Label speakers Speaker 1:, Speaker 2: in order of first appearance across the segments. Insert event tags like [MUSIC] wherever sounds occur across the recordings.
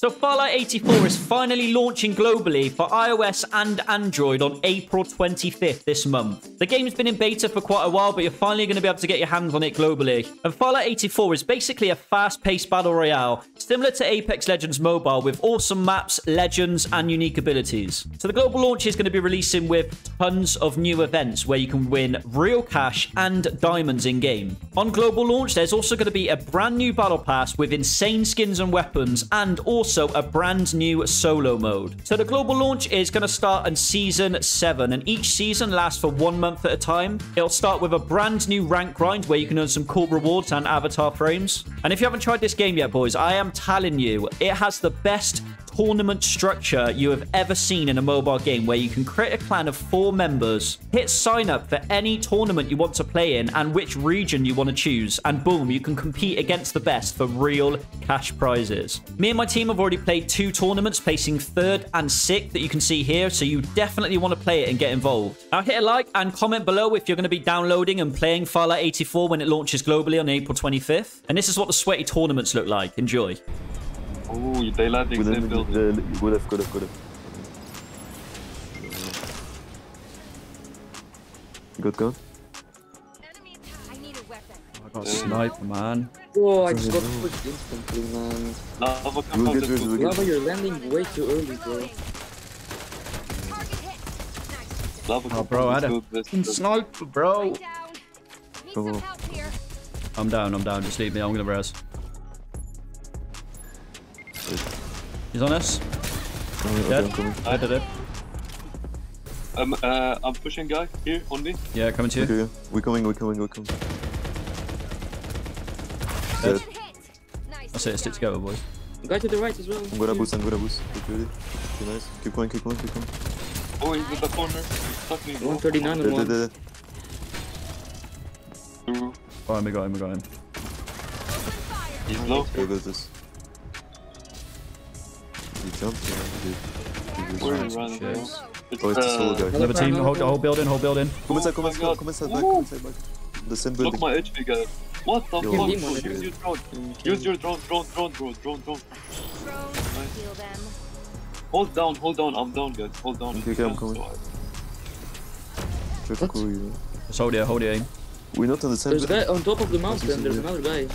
Speaker 1: So Farlight 84 is finally launching globally for iOS and Android on April 25th this month. The game's been in beta for quite a while, but you're finally going to be able to get your hands on it globally. And Farlight 84 is basically a fast-paced battle royale, similar to Apex Legends Mobile with awesome maps, legends, and unique abilities. So the global launch is going to be releasing with tons of new events where you can win real cash and diamonds in-game. On global launch, there's also going to be a brand new battle pass with insane skins and weapons, and also also a brand new solo mode. So the global launch is going to start in season 7 and each season lasts for one month at a time. It'll start with a brand new rank grind where you can earn some cool rewards and avatar frames. And if you haven't tried this game yet, boys, I am telling you, it has the best tournament structure you have ever seen in a mobile game where you can create a clan of four members, hit sign up for any tournament you want to play in and which region you want to choose, and boom, you can compete against the best for real cash prizes. Me and my team have already played two tournaments, placing third and sixth that you can see here, so you definitely want to play it and get involved. Now hit a like and comment below if you're going to be downloading and playing Farlight 84 when it launches globally on April 25th. And this is what the sweaty tournaments look like. Enjoy.
Speaker 2: Oh, they landing
Speaker 3: Good,
Speaker 2: same
Speaker 3: good,
Speaker 2: building.
Speaker 3: good, good, good, good, good. Good gun.
Speaker 4: I need a weapon.
Speaker 1: I got a sniper, man.
Speaker 5: Whoa, I just got pushed instantly, man.
Speaker 2: Lava
Speaker 3: We'll
Speaker 2: come
Speaker 3: get
Speaker 2: and
Speaker 3: rid-
Speaker 2: go-
Speaker 3: we'll get-
Speaker 5: Lava, you're landing way too early, bro.
Speaker 2: Lava
Speaker 1: Oh, bro, I
Speaker 2: out
Speaker 1: had a
Speaker 2: and go- this-
Speaker 1: fucking sniper, bro.
Speaker 4: Down. Need
Speaker 3: Go.
Speaker 4: some help here.
Speaker 1: I'm down, I'm down. Just leave me. I'm going to He's on us.
Speaker 3: Okay,
Speaker 1: Dead.
Speaker 3: I'm coming.
Speaker 1: I did it.
Speaker 2: Um, uh, I'm pushing guy here on me.
Speaker 1: Yeah, coming to you.
Speaker 3: Okay, we're coming, we're coming, we're coming.
Speaker 1: Dead.
Speaker 3: Dead.
Speaker 4: Hit. Nice.
Speaker 1: That's it. Stick together, boys.
Speaker 5: Guy to the right as well.
Speaker 3: I'm gonna boost, I'm gonna boost. Get ready. Okay, nice. Keep going, keep going, keep going.
Speaker 2: Oh, he's in the corner. He's stuck me. bro.
Speaker 5: 139 on
Speaker 3: Dead, dead,
Speaker 5: one.
Speaker 3: dead.
Speaker 1: Oh, we got him, we got him.
Speaker 2: He's low.
Speaker 3: Okay, got this. He jumped, yeah, he did. He did.
Speaker 2: Where are
Speaker 1: Nice,
Speaker 2: you running?
Speaker 1: cheers.
Speaker 2: bro? It's, uh,
Speaker 3: Oh, it's a solo guy.
Speaker 1: Another team. Hold, hold building, hold building.
Speaker 3: Come inside, come
Speaker 2: my
Speaker 3: inside,
Speaker 2: God.
Speaker 3: come inside back,
Speaker 2: Ooh.
Speaker 3: come inside back. The same
Speaker 2: Look
Speaker 3: building.
Speaker 2: my HP guy. What the
Speaker 3: Yo,
Speaker 2: fuck?
Speaker 5: shit.
Speaker 2: Use your drone. Use your drone, drone, drone, drone, drone, drone.
Speaker 4: Drone. Heal them.
Speaker 2: Hold down, hold down. I'm down, guys. Hold down.
Speaker 3: Okay, okay, I'm coming.
Speaker 2: So,
Speaker 3: Try to cover you.
Speaker 1: Just hold it, hold it aim.
Speaker 3: We're not on the same
Speaker 5: There's a guy
Speaker 3: building.
Speaker 5: on top of the mountain,
Speaker 3: This is
Speaker 5: there's
Speaker 3: weird.
Speaker 5: another guy.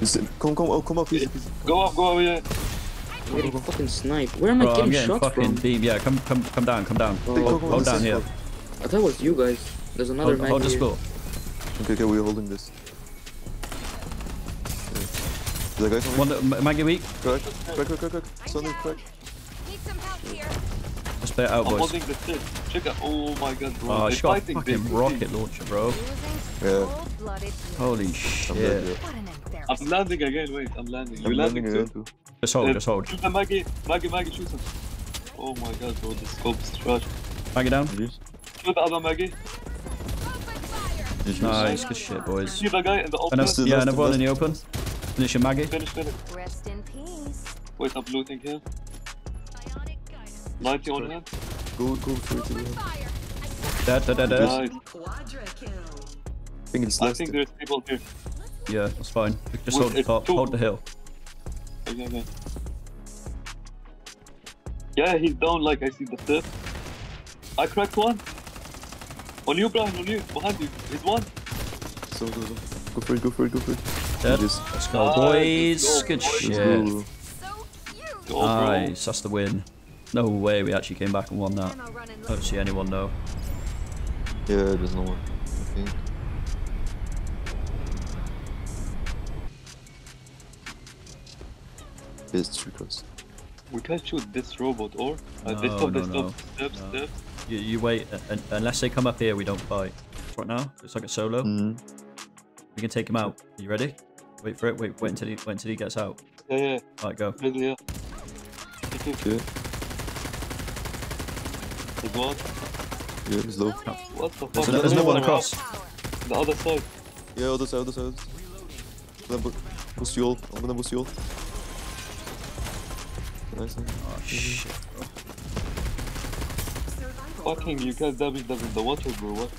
Speaker 3: Is it- Come, come, oh, come up, easy, easy.
Speaker 2: Go up, go up, yeah.
Speaker 5: I'm getting fucking sniped. Where am I
Speaker 1: Bro, I'm
Speaker 5: getting
Speaker 1: getting
Speaker 5: shot
Speaker 1: fucking
Speaker 5: from?
Speaker 1: beam. Yeah, come, come, come down, come down.
Speaker 5: Oh,
Speaker 1: Hold,
Speaker 3: come on
Speaker 1: hold down here.
Speaker 3: spot.
Speaker 5: I thought it was you guys. There's another
Speaker 1: Hold,
Speaker 5: man
Speaker 1: hold the
Speaker 5: here.
Speaker 1: spot.
Speaker 3: Okay, okay, we're holding this. Okay. The guy coming?
Speaker 1: One, M- Maggie weak.
Speaker 3: Crack, crack, crack, crack, crack. Sonny, crack.
Speaker 4: Need some help here.
Speaker 1: Just play it out,
Speaker 2: I'm holding the shit. Check out. Oh my god, bro.
Speaker 1: Oh,
Speaker 2: They're
Speaker 1: she's got a fucking
Speaker 2: big.
Speaker 1: rocket launcher, bro.
Speaker 3: Yeah.
Speaker 4: cold-blooded.
Speaker 1: Holy
Speaker 3: I'm dead,
Speaker 1: shit.
Speaker 3: yeah.
Speaker 2: I'm landing again. Wait, I'm landing.
Speaker 3: I'm
Speaker 2: You're landing,
Speaker 3: landing
Speaker 2: too.
Speaker 3: too.
Speaker 1: Just hold,
Speaker 2: Uh,
Speaker 1: just hold.
Speaker 2: Shoot the Maggie. Maggie, Maggie, shoot him. Oh my god, bro. The scope is trash.
Speaker 1: Maggie down.
Speaker 3: Yes.
Speaker 2: Shoot the other Maggie.
Speaker 4: Open fire.
Speaker 3: Yes, yes.
Speaker 1: Nice, good shit, boys.
Speaker 2: See the guy in the open.
Speaker 1: Another, yeah, another one in the open. Finish your Maggie.
Speaker 2: Finish, finish.
Speaker 4: Rest in peace.
Speaker 2: Wait, I'm looting him.
Speaker 4: Bionic guidance.
Speaker 2: 90 on him.
Speaker 3: Go, go straight to the head.
Speaker 4: Fire.
Speaker 1: Dead, dead, dead, dead.
Speaker 2: Nice.
Speaker 3: I think it's
Speaker 2: I think there's people here.
Speaker 1: Yeah, that's fine. Just
Speaker 2: Wait,
Speaker 1: hold the
Speaker 2: it's
Speaker 1: top,
Speaker 2: two.
Speaker 1: hold the hill.
Speaker 2: Okay, okay. Yeah, he's down like I see the step. I cracked one. On you, Brian, on you. Behind you. He's one.
Speaker 3: So, so, so. Go for it, go for it, go for it.
Speaker 1: Dead.
Speaker 3: Yes.
Speaker 1: Let's go,
Speaker 2: Nice,
Speaker 1: boys.
Speaker 2: go,
Speaker 1: Good
Speaker 2: boys.
Speaker 1: Shit.
Speaker 3: go.
Speaker 4: So.
Speaker 2: Go.
Speaker 1: Nice, that's the win. No way we actually came back and won that. I don't see anyone though.
Speaker 3: Yeah, there's no one. I think. It's three cross.
Speaker 2: We can't shoot this robot or uh, this
Speaker 1: No,
Speaker 2: top,
Speaker 1: no,
Speaker 2: this
Speaker 1: no.
Speaker 2: top, step,
Speaker 1: No.
Speaker 2: step.
Speaker 1: You, you wait, uh, un- unless they come up here, we don't fight. Right now, it's like a solo.
Speaker 3: Mm.
Speaker 1: We can take him out. Are you ready? Wait for it. Wait, wait until he, wait until he gets out.
Speaker 2: Yeah, yeah,
Speaker 1: Alright, go.
Speaker 2: middle, yeah.
Speaker 3: Okay.
Speaker 2: There's one.
Speaker 3: Yeah, it's low.
Speaker 2: What the fuck?
Speaker 1: There's,
Speaker 3: no-
Speaker 1: there's no one across.
Speaker 2: The other side.
Speaker 3: Yeah, other side, other side. I'm gonna boost you all. I'm gonna boost you all. Nice. nice.
Speaker 1: Oh shit, bro.
Speaker 2: Fucking, you guys damage them in the water, bro. What?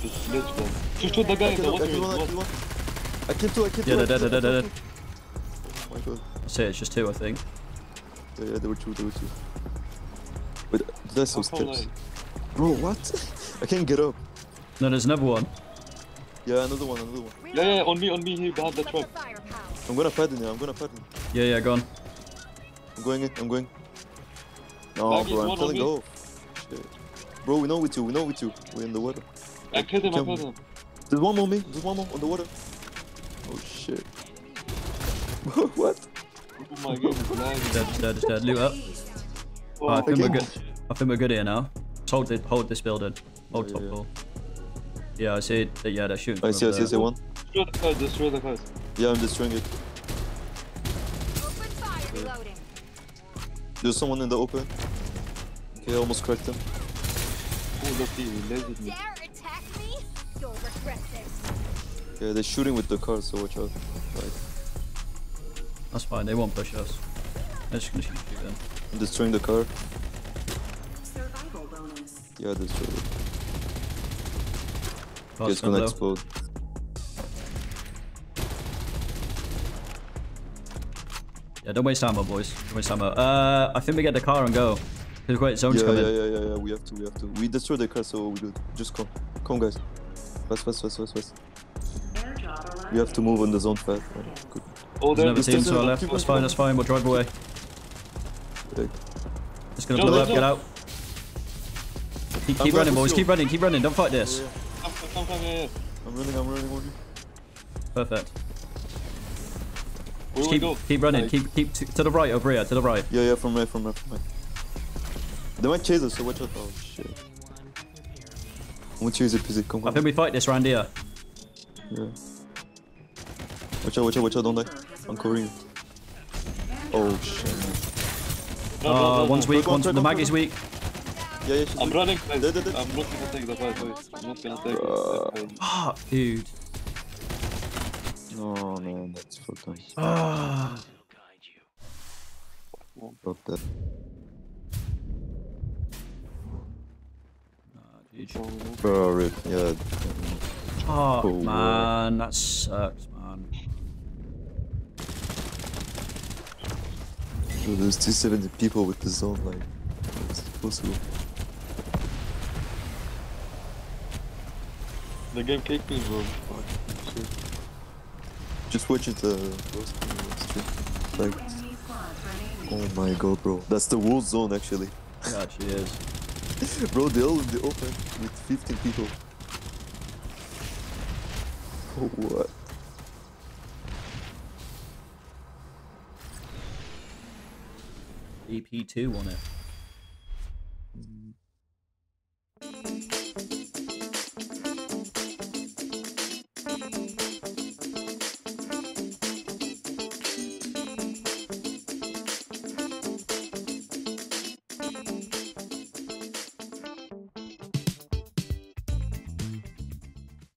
Speaker 2: Just glitch them. Shoot, shoot the guy
Speaker 3: I
Speaker 2: in the
Speaker 3: killed, I
Speaker 2: water.
Speaker 3: killed one, I killed one. I killed two, I killed
Speaker 1: Yeah,
Speaker 3: two. I
Speaker 1: they're dead,
Speaker 3: killed
Speaker 1: they're
Speaker 3: two.
Speaker 1: dead,
Speaker 3: Oh my god.
Speaker 1: That's. It's just two, I think.
Speaker 3: Yeah, yeah, there were two, there were two. Wait, did I saw steps? Bro, what? [LAUGHS] I can't get up.
Speaker 1: No, there's another one.
Speaker 3: Yeah, another one, another one.
Speaker 2: Yeah, yeah, on me, on me here behind the
Speaker 4: Look
Speaker 2: truck.
Speaker 4: at the firepower.
Speaker 3: I'm gonna fight in here, I'm gonna fight in.
Speaker 1: Yeah, yeah, gone.
Speaker 3: I'm going in, I'm going. No,
Speaker 2: Maggie,
Speaker 3: bro, I'm
Speaker 2: on
Speaker 3: telling
Speaker 2: me.
Speaker 3: go. Shit. Bro, we know with you, we know with you. We're in the water.
Speaker 2: I killed him, I
Speaker 3: Come.
Speaker 2: killed him.
Speaker 3: There's one more, me. There's one more on the water. Oh shit. [LAUGHS] what?
Speaker 2: Oh my god, it's lagging.
Speaker 1: Dead, dead, dead. Loot up.
Speaker 2: Oh,
Speaker 1: I think we're good. I think we're good here now. Just hold it. Hold this building. Hold
Speaker 3: Yeah,
Speaker 1: top
Speaker 3: yeah.
Speaker 1: floor. Yeah, I see. It. Yeah, they're shooting.
Speaker 3: Oh,
Speaker 1: I
Speaker 3: see, I see, I see
Speaker 1: there.
Speaker 3: one.
Speaker 2: Destroy the cars, destroy the cars.
Speaker 3: Yeah, I'm destroying it. There's someone in the open. Okay, I almost cracked him.
Speaker 2: Oh, look, he lasered me.
Speaker 4: Dare attack me? You'll regret this.
Speaker 3: Yeah, they're shooting with the car, so watch out. Like,
Speaker 1: That's fine. They won't push us. They're just gonna shoot you then.
Speaker 3: I'm destroying the car.
Speaker 6: Survival bonus.
Speaker 3: Yeah, I destroyed it. Okay, it's gonna
Speaker 1: low.
Speaker 3: explode.
Speaker 1: Yeah, don't waste ammo, boys. Don't waste ammo. Uh, I think we get the car and go. Because great zones
Speaker 3: Yeah,
Speaker 1: coming.
Speaker 3: yeah, yeah, yeah, yeah, we have to, we have to. We destroyed the car, so we good. Just come. Come, guys. Fast, fast, fast, fast, fast.
Speaker 6: Airdrop.
Speaker 3: We have to move on the zone fast. Oh, good.
Speaker 2: Oh,
Speaker 1: There's another team to our left. That's fine. That's fine. We'll drive away.
Speaker 3: Yeah.
Speaker 1: Just gonna
Speaker 2: Jump,
Speaker 1: blow up. Get out. Keep, keep running, boys. Keep running. Keep running. Don't fight this.
Speaker 3: Yeah. I'm running, I'm running.
Speaker 1: Perfect.
Speaker 2: Where
Speaker 1: Just keep, keep running.
Speaker 2: Like,
Speaker 1: Keep keep to, to the right over here. To the right.
Speaker 3: Yeah, yeah, from right, from right, from right. They might chase us, so watch out. Oh, shit. I'm gonna chase it, busy. Come,
Speaker 1: I think we fight this round here.
Speaker 3: Yeah. Watch out, watch out, watch out, don't die. I'm covering. Oh, shit.
Speaker 2: no, no,
Speaker 1: Uh, one's weak.
Speaker 3: Go
Speaker 1: One's
Speaker 3: on,
Speaker 1: the
Speaker 3: go on,
Speaker 1: mag is weak.
Speaker 3: Yeah, yeah, she's
Speaker 2: I'm
Speaker 3: weak.
Speaker 2: running, guys. I'm not gonna take the fight, wait. I'm not gonna take
Speaker 3: Uh,
Speaker 2: it.
Speaker 1: Fuck, [GASPS] dude.
Speaker 3: Oh, man, that's fucking.
Speaker 1: Ah.
Speaker 3: Got that.
Speaker 1: Dude.
Speaker 3: Bro, rip. Yeah.
Speaker 1: Oh,
Speaker 3: Oh,
Speaker 1: man, that sucks, man.
Speaker 3: Bro, there's 270 people with the zone, like. It's possible.
Speaker 2: The game kicked me, bro.
Speaker 3: Fuck. Shit. Just watch it, uh, roast me on stream. Like,
Speaker 6: Enemy squads remaining.
Speaker 3: oh my god, bro. That's the world zone, actually.
Speaker 1: Yeah, [LAUGHS] she is.
Speaker 3: Bro, they're all in the open with 15 people. Oh, what?
Speaker 1: EP2 on it.